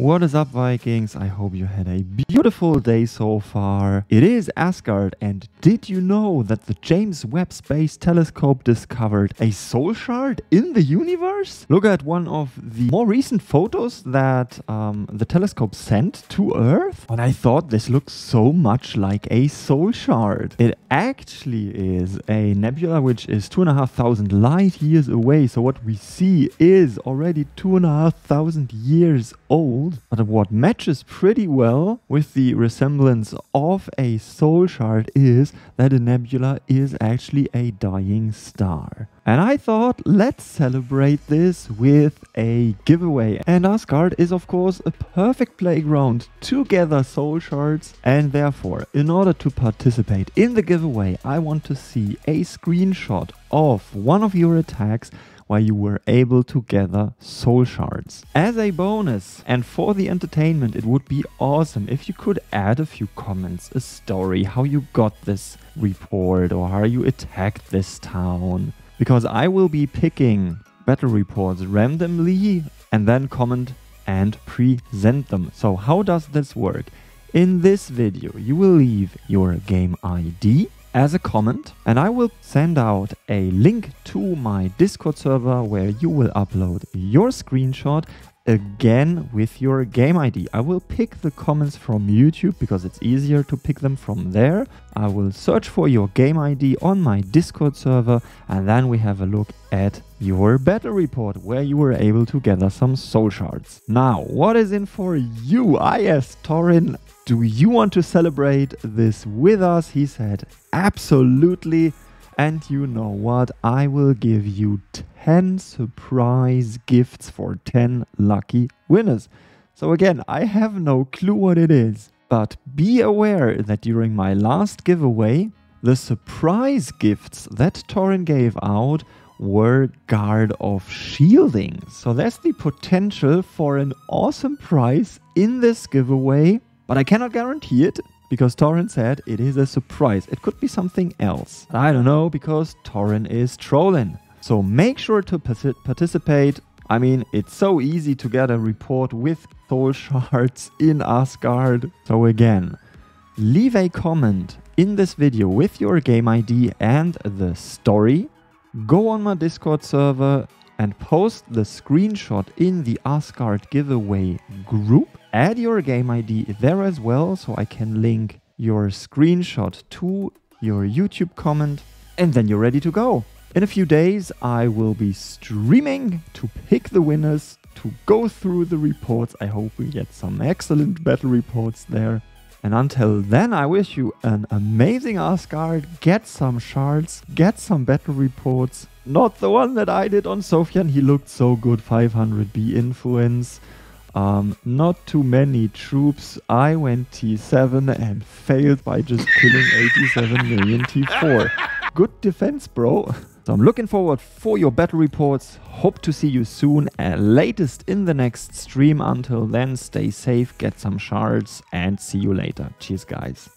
What is up, Vikings? I hope you had a beautiful day so far. It is Asgard, and did you know that the James Webb Space Telescope discovered a soul shard in the universe? Look at one of the more recent photos that um, the telescope sent to Earth, and I thought this looks so much like a soul shard. It actually is a nebula which is two and a half thousand light years away, so what we see is already two and a half thousand years old but what matches pretty well with the resemblance of a soul shard is that a nebula is actually a dying star. And I thought, let's celebrate this with a giveaway. And Asgard is of course a perfect playground to gather soul shards. And therefore, in order to participate in the giveaway, I want to see a screenshot of one of your attacks where you were able to gather soul shards. As a bonus and for the entertainment, it would be awesome if you could add a few comments, a story, how you got this report or how you attacked this town. Because I will be picking battle reports randomly and then comment and present them. So how does this work? In this video, you will leave your game ID as a comment and I will send out a link to my Discord server where you will upload your screenshot again with your game ID. I will pick the comments from YouTube because it's easier to pick them from there. I will search for your game ID on my Discord server and then we have a look at your battle report where you were able to gather some soul shards. Now, what is in for you? I asked Torin do you want to celebrate this with us? He said, Absolutely. And you know what? I will give you 10 surprise gifts for 10 lucky winners. So, again, I have no clue what it is. But be aware that during my last giveaway, the surprise gifts that Torin gave out were Guard of Shielding. So there's the potential for an awesome prize in this giveaway but I cannot guarantee it because Torin said it is a surprise. It could be something else. I don't know because Torin is trolling. So make sure to participate. I mean, it's so easy to get a report with soul shards in Asgard. So again, leave a comment in this video with your game ID and the story. Go on my Discord server and post the screenshot in the Asgard giveaway group add your game ID there as well so I can link your screenshot to your YouTube comment and then you're ready to go. In a few days, I will be streaming to pick the winners, to go through the reports. I hope we get some excellent battle reports there. And until then, I wish you an amazing Asgard. Get some shards, get some battle reports. Not the one that I did on Sofian, he looked so good 500B influence. Um, not too many troops. I went T7 and failed by just killing 87 million T4. Good defense, bro. So I'm looking forward for your battle reports. Hope to see you soon, and latest in the next stream. Until then, stay safe, get some shards, and see you later. Cheers, guys.